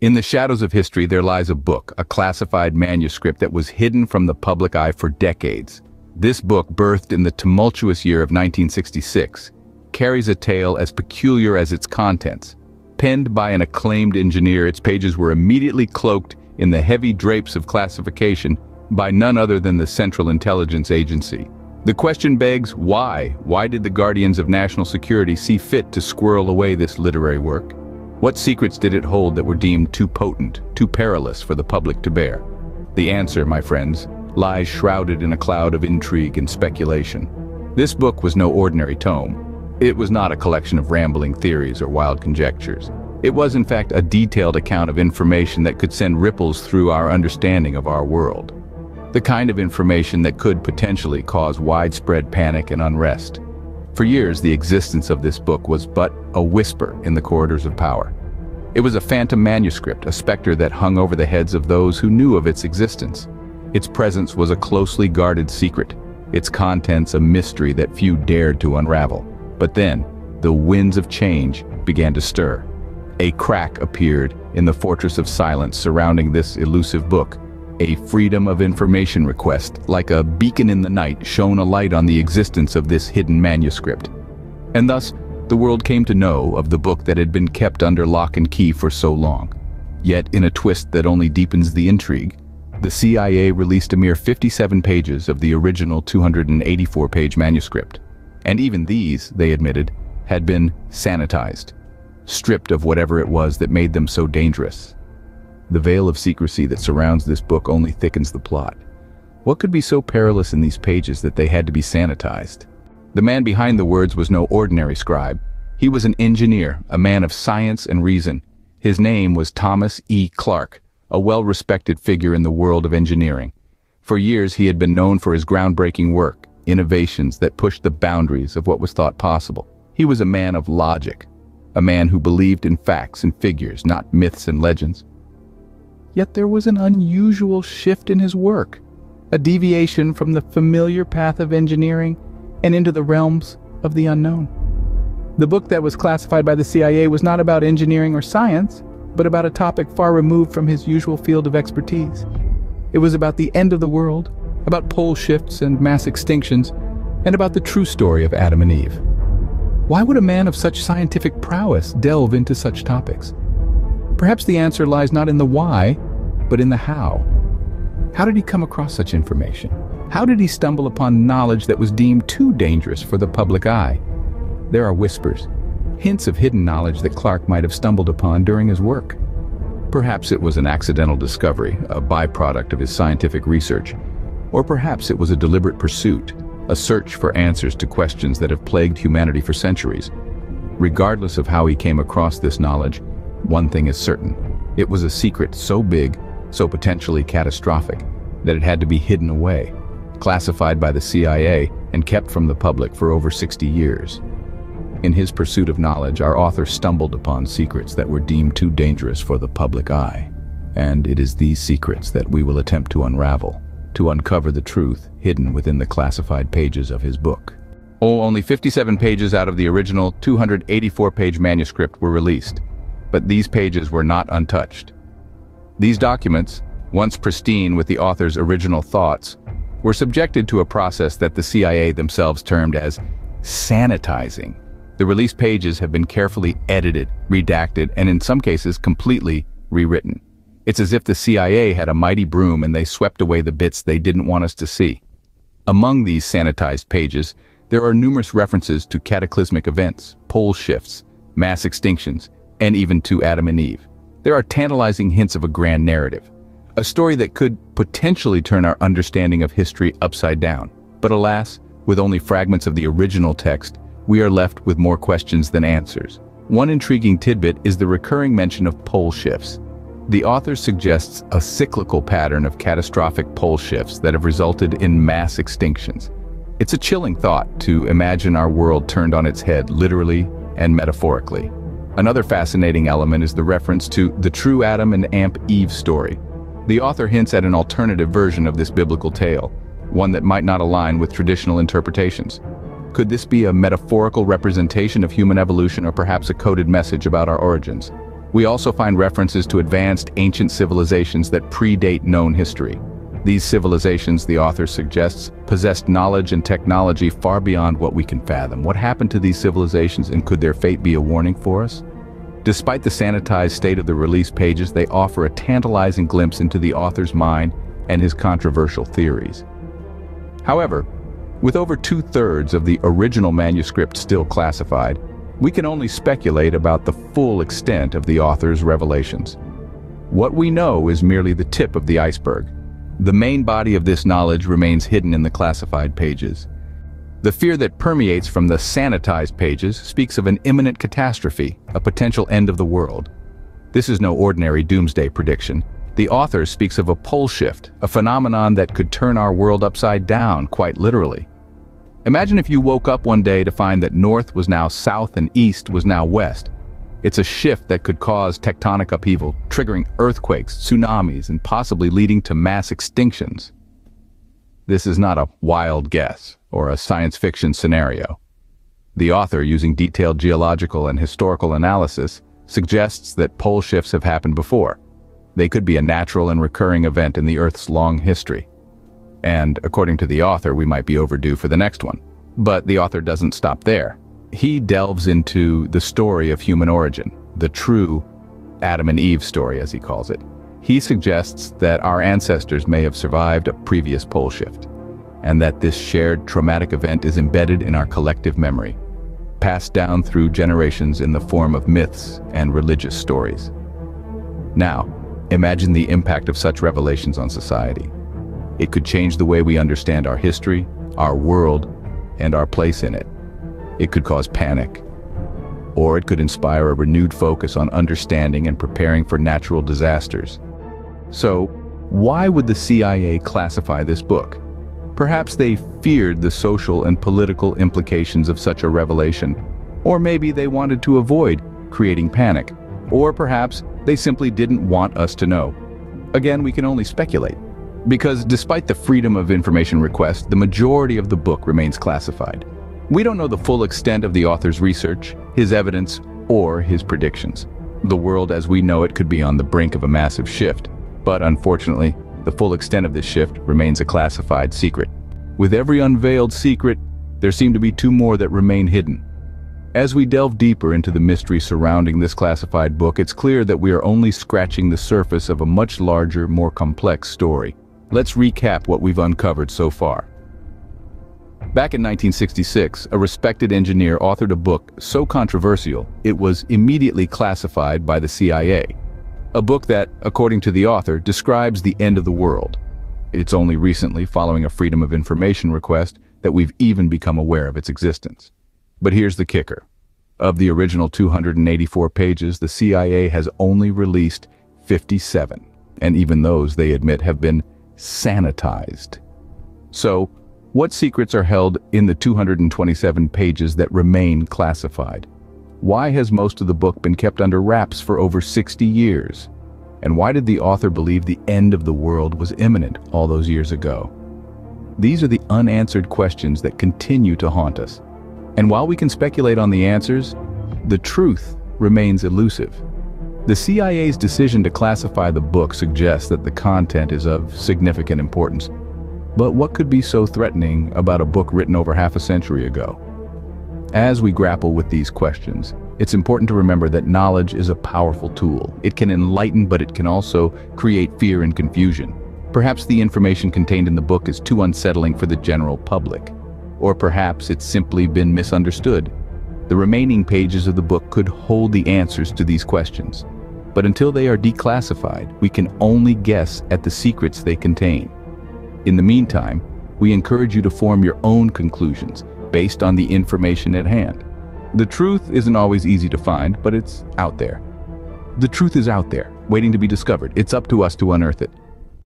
In the shadows of history, there lies a book, a classified manuscript that was hidden from the public eye for decades. This book, birthed in the tumultuous year of 1966, carries a tale as peculiar as its contents. Penned by an acclaimed engineer, its pages were immediately cloaked in the heavy drapes of classification by none other than the Central Intelligence Agency. The question begs, why? Why did the Guardians of National Security see fit to squirrel away this literary work? What secrets did it hold that were deemed too potent, too perilous for the public to bear? The answer, my friends, lies shrouded in a cloud of intrigue and speculation. This book was no ordinary tome. It was not a collection of rambling theories or wild conjectures. It was in fact a detailed account of information that could send ripples through our understanding of our world. The kind of information that could potentially cause widespread panic and unrest. For years, the existence of this book was but a whisper in the corridors of power. It was a phantom manuscript, a specter that hung over the heads of those who knew of its existence. Its presence was a closely guarded secret, its contents a mystery that few dared to unravel. But then, the winds of change began to stir. A crack appeared in the fortress of silence surrounding this elusive book, a Freedom of Information request, like a beacon in the night, shone a light on the existence of this hidden manuscript. And thus, the world came to know of the book that had been kept under lock and key for so long. Yet, in a twist that only deepens the intrigue, the CIA released a mere 57 pages of the original 284-page manuscript. And even these, they admitted, had been sanitized, stripped of whatever it was that made them so dangerous. The veil of secrecy that surrounds this book only thickens the plot. What could be so perilous in these pages that they had to be sanitized? The man behind the words was no ordinary scribe. He was an engineer, a man of science and reason. His name was Thomas E. Clark, a well-respected figure in the world of engineering. For years he had been known for his groundbreaking work, innovations that pushed the boundaries of what was thought possible. He was a man of logic, a man who believed in facts and figures, not myths and legends. Yet there was an unusual shift in his work, a deviation from the familiar path of engineering and into the realms of the unknown. The book that was classified by the CIA was not about engineering or science, but about a topic far removed from his usual field of expertise. It was about the end of the world, about pole shifts and mass extinctions, and about the true story of Adam and Eve. Why would a man of such scientific prowess delve into such topics? Perhaps the answer lies not in the why, but in the how. How did he come across such information? How did he stumble upon knowledge that was deemed too dangerous for the public eye? There are whispers, hints of hidden knowledge that Clark might have stumbled upon during his work. Perhaps it was an accidental discovery, a byproduct of his scientific research. Or perhaps it was a deliberate pursuit, a search for answers to questions that have plagued humanity for centuries. Regardless of how he came across this knowledge, one thing is certain. It was a secret so big, so potentially catastrophic, that it had to be hidden away, classified by the CIA and kept from the public for over 60 years. In his pursuit of knowledge, our author stumbled upon secrets that were deemed too dangerous for the public eye. And it is these secrets that we will attempt to unravel, to uncover the truth hidden within the classified pages of his book. Oh, only 57 pages out of the original 284-page manuscript were released, but these pages were not untouched. These documents, once pristine with the author's original thoughts, were subjected to a process that the CIA themselves termed as sanitizing. The released pages have been carefully edited, redacted, and in some cases completely rewritten. It's as if the CIA had a mighty broom and they swept away the bits they didn't want us to see. Among these sanitized pages, there are numerous references to cataclysmic events, pole shifts, mass extinctions, and even to Adam and Eve. There are tantalizing hints of a grand narrative, a story that could potentially turn our understanding of history upside down. But alas, with only fragments of the original text, we are left with more questions than answers. One intriguing tidbit is the recurring mention of pole shifts. The author suggests a cyclical pattern of catastrophic pole shifts that have resulted in mass extinctions. It's a chilling thought to imagine our world turned on its head literally and metaphorically. Another fascinating element is the reference to the true Adam and Amp Eve story. The author hints at an alternative version of this biblical tale, one that might not align with traditional interpretations. Could this be a metaphorical representation of human evolution or perhaps a coded message about our origins? We also find references to advanced ancient civilizations that predate known history. These civilizations, the author suggests, possessed knowledge and technology far beyond what we can fathom. What happened to these civilizations and could their fate be a warning for us? Despite the sanitized state of the release pages, they offer a tantalizing glimpse into the author's mind and his controversial theories. However, with over two-thirds of the original manuscript still classified, we can only speculate about the full extent of the author's revelations. What we know is merely the tip of the iceberg. The main body of this knowledge remains hidden in the classified pages. The fear that permeates from the sanitized pages speaks of an imminent catastrophe, a potential end of the world. This is no ordinary doomsday prediction. The author speaks of a pole shift, a phenomenon that could turn our world upside down, quite literally. Imagine if you woke up one day to find that north was now south and east was now west. It's a shift that could cause tectonic upheaval, triggering earthquakes, tsunamis, and possibly leading to mass extinctions. This is not a wild guess or a science fiction scenario. The author, using detailed geological and historical analysis, suggests that pole shifts have happened before. They could be a natural and recurring event in the Earth's long history and according to the author, we might be overdue for the next one. But the author doesn't stop there. He delves into the story of human origin, the true Adam and Eve story, as he calls it. He suggests that our ancestors may have survived a previous pole shift, and that this shared traumatic event is embedded in our collective memory, passed down through generations in the form of myths and religious stories. Now, imagine the impact of such revelations on society. It could change the way we understand our history, our world, and our place in it. It could cause panic. Or it could inspire a renewed focus on understanding and preparing for natural disasters. So, why would the CIA classify this book? Perhaps they feared the social and political implications of such a revelation. Or maybe they wanted to avoid creating panic. Or perhaps they simply didn't want us to know. Again, we can only speculate. Because despite the freedom of information request, the majority of the book remains classified. We don't know the full extent of the author's research, his evidence, or his predictions. The world as we know it could be on the brink of a massive shift, but unfortunately, the full extent of this shift remains a classified secret. With every unveiled secret, there seem to be two more that remain hidden. As we delve deeper into the mystery surrounding this classified book, it's clear that we are only scratching the surface of a much larger, more complex story. Let's recap what we've uncovered so far. Back in 1966, a respected engineer authored a book so controversial, it was immediately classified by the CIA. A book that, according to the author, describes the end of the world. It's only recently, following a Freedom of Information request, that we've even become aware of its existence. But here's the kicker. Of the original 284 pages, the CIA has only released 57, and even those, they admit, have been sanitized. So, what secrets are held in the 227 pages that remain classified? Why has most of the book been kept under wraps for over 60 years? And why did the author believe the end of the world was imminent all those years ago? These are the unanswered questions that continue to haunt us. And while we can speculate on the answers, the truth remains elusive. The CIA's decision to classify the book suggests that the content is of significant importance. But what could be so threatening about a book written over half a century ago? As we grapple with these questions, it's important to remember that knowledge is a powerful tool. It can enlighten, but it can also create fear and confusion. Perhaps the information contained in the book is too unsettling for the general public. Or perhaps it's simply been misunderstood the remaining pages of the book could hold the answers to these questions. But until they are declassified, we can only guess at the secrets they contain. In the meantime, we encourage you to form your own conclusions based on the information at hand. The truth isn't always easy to find, but it's out there. The truth is out there, waiting to be discovered. It's up to us to unearth it.